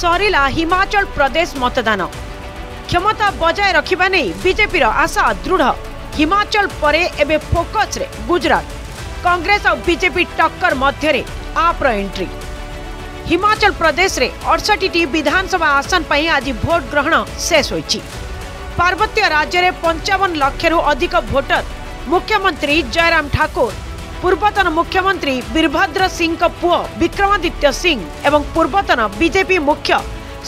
so រី লা હિમાચલ પ્રદેશ મતદાન ક્ષમતા બજાય રાખી バ ને બીજેપીરો આશા દૃઢ હિમાચલ પરે એબે ફોકસ રે ગુજરાત કોંગ્રેસ ઓ બીજેપી ટક્કર મધ્યરે આપરો એન્ટ્રી હિમાચલ પ્રદેશ રે 68 ટી વિધાનસભા આસન પહી આજી વોટ ગ્રહણ શેસ હોઈચી પર્વત્ય રાજ્ય રે 55 લાખરુ અધિક વોટર મુખ્યમંત્રી જયરામ ઠાકોર ପୂର୍ବତନ ମୁଖ୍ୟମନ୍ତ୍ରୀ ବୀରଭଦ୍ର ସିଂଙ୍କ ପୁଅ ବିକ୍ରମାଦିତ୍ୟ ସିଂ ଏବଂ ପୂର୍ବତନ ବିଜେପି ମୁଖ୍ୟ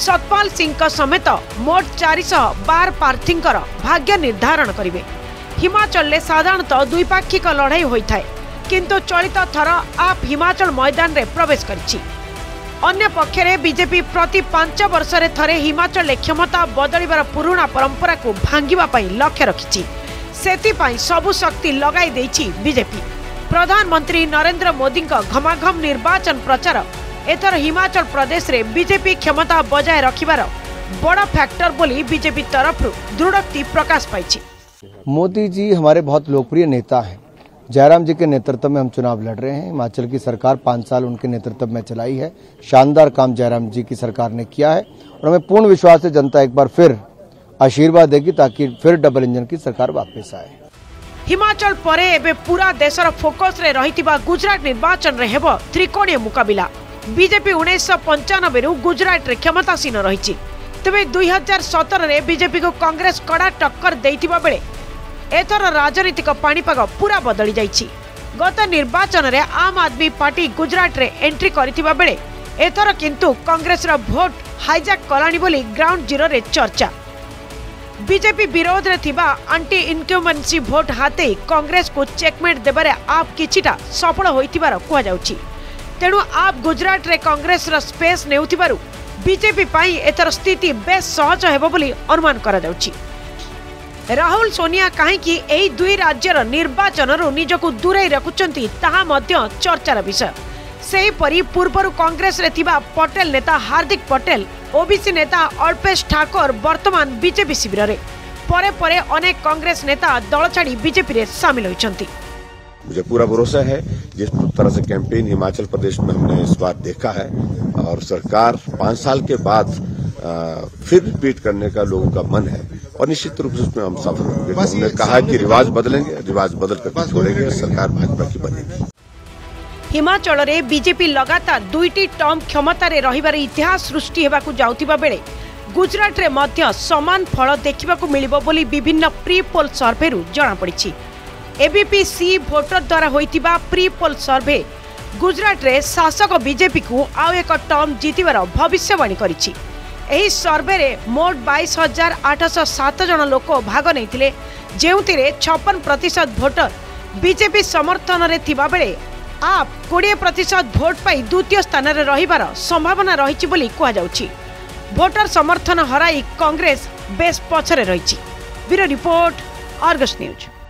ସତପାଲ ସିଂଙ୍କ ସମେତ ମୋଟ ଚାରିଶହ ବାର ପ୍ରାର୍ଥୀଙ୍କର ଭାଗ୍ୟ ନିର୍ଦ୍ଧାରଣ କରିବେ ହିମାଚଳରେ ସାଧାରଣତଃ ଦ୍ୱିପାକ୍ଷିକ ଲଢ଼େଇ ହୋଇଥାଏ କିନ୍ତୁ ଚଳିତ ଥର ଆପ୍ ହିମାଚଳ ମଇଦାନରେ ପ୍ରବେଶ କରିଛି ଅନ୍ୟପକ୍ଷରେ ବିଜେପି ପ୍ରତି ପାଞ୍ଚ ବର୍ଷରେ ଥରେ ହିମାଚଳରେ କ୍ଷମତା ବଦଳିବାର ପୁରୁଣା ପରମ୍ପରାକୁ ଭାଙ୍ଗିବା ପାଇଁ ଲକ୍ଷ୍ୟ ରଖିଛି ସେଥିପାଇଁ ସବୁ ଶକ୍ତି ଲଗାଇ ଦେଇଛି ବିଜେପି प्रधानमंत्री नरेंद्र मोदी घमाघम निर्वाचन प्रचार एथर हिमाचल प्रदेश में बीजेपी क्षमता बजाय रखिबार बड़ा फैक्टर बोली बीजेपी तरफ दृढ़ोक्ति प्रकाश पाई मोदी जी हमारे बहुत लोकप्रिय नेता है जयराम जी के नेतृत्व में हम चुनाव लड़ रहे हैं हिमाचल की सरकार पाँच साल उनके नेतृत्व में चलाई है शानदार काम जयराम जी की सरकार ने किया है और हमें पूर्ण विश्वास है जनता एक बार फिर आशीर्वाद देगी ताकि फिर डबल इंजन की सरकार वापस आए হিমাচল পরে এবে পুরা দেশর ফোকসরে রহিথিবা গুজরাট নির্বাচনরে হেব ত্রিকোণীয় মোকাবিলা বিজেপি উনিশশো পঞ্চানবেরু গুজরাটরে ক্ষমতাসীন রয়েছে তবে দুই হাজার সতরের বিজেপিকে কংগ্রেস কড়া টক্কর দেইথিবা বেলে এথর রাজনৈতিক পাণিপাগ পুরা বদলি যাইছি গত নির্বাচনরে আম আদমি পার্টি গুজরাটরে এন্ট্রি করিথিবা বেলে এথর কিন্তু কংগ্রেসর ভোট হাইজাক কলানি বলি গ্রাউন্ড জিরোরে চর্চা ବିଜେପି ବିରୋଧରେ ଥିବା ଆଣ୍ଟି ଇନକ୍ୟୁମେନ୍ସି ଭୋଟ୍ ହାତେଇ କଂଗ୍ରେସକୁ ଚେକମେଣ୍ଟ ଦେବାରେ ଆପ୍ କିଛିଟା ସଫଳ ହୋଇଥିବାର କୁହାଯାଉଛି ତେଣୁ ଆପ୍ ଗୁଜରାଟରେ କଂଗ୍ରେସର ସ୍ପେସ୍ ନେଉଥିବାରୁ ବିଜେପି ପାଇଁ ଏଥର ସ୍ଥିତି ବେଶ୍ ସହଜ ହେବ ବୋଲି ଅନୁମାନ କରାଯାଉଛି ରାହୁଲ ସୋନିଆ କାହିଁକି ଏହି ଦୁଇ ରାଜ୍ୟର ନିର୍ବାଚନରୁ ନିଜକୁ ଦୂରେଇ ରଖୁଛନ୍ତି ତାହା ମଧ୍ୟ ଚର୍ଚ୍ଚାର ବିଷୟ सेपरी ସେହିପରି ପୂର୍ବରୁ पटेल नेता हार्दिक पटेल ओबीसी नेता अल्पेश ठाकुर ଅଳ୍ପେଶ बीजेपी शिविर में परे परे अनेक कांग्रेस नेता दल छाड़ी बीजेपी में ସାମିଲ होती मुझे पूरा भरोसा है जिस तरह से कैंपेन हिमाचल प्रदेश में हमने इस बार देखा है और सरकार पांच साल के बाद आ, फिर रिपीट करने का लोगों का मन है और निश्चित रूप से उसमें हम सफल होंगे कहा कि रिवाज बदलेंगे रिवाज बदल कर छोड़ेंगे सरकार भाजपा की बनेगी ହିମାଚଳରେ ବିଜେପି ଲଗାତାର ଦୁଇଟି ଟମ୍ କ୍ଷମତାରେ ରହିବାର ଇତିହାସ ସୃଷ୍ଟି ହେବାକୁ ଯାଉଥିବା ବେଳେ ଗୁଜରାଟରେ ମଧ୍ୟ ସମାନ ଫଳ ଦେଖିବାକୁ ମିଳିବ ବୋଲି ବିଭିନ୍ନ ପ୍ରି ପୋଲ୍ ସର୍ଭେରୁ ଜଣାପଡ଼ିଛି ଏବିପି ସି ଭୋଟର ଦ୍ୱାରା ହୋଇଥିବା ପ୍ରି ପୋଲ୍ ସର୍ଭେ ଗୁଜରାଟରେ ଶାସକ ବିଜେପିକୁ ଆଉ ଏକ ଟର୍ମ ଜିତିବାର ଭବିଷ୍ୟବାଣୀ କରିଛି ଏହି ସର୍ଭେରେ ମୋଟ ବାଇଶ ହଜାର ଆଠଶହ ସାତ ଜଣ ଲୋକ ଭାଗ ନେଇଥିଲେ ଯେଉଁଥିରେ ଛପନ ପ୍ରତିଶତ ଭୋଟର ବିଜେପି ସମର୍ଥନରେ ଥିବାବେଳେ ଆପ୍ କୋଡ଼ିଏ ପ୍ରତିଶତ ଭୋଟ୍ ପାଇ ଦ୍ୱିତୀୟ ସ୍ଥାନରେ ରହିବାର ସମ୍ଭାବନା ରହିଛି ବୋଲି କୁହାଯାଉଛି ଭୋଟର ସମର୍ଥନ ହରାଇ କଂଗ୍ରେସ ବେଶ୍ ପଛରେ ରହିଛି ବ୍ୟୁରୋ ରିପୋର୍ଟ ଅର୍ଗସ୍ ନ୍ୟୁଜ୍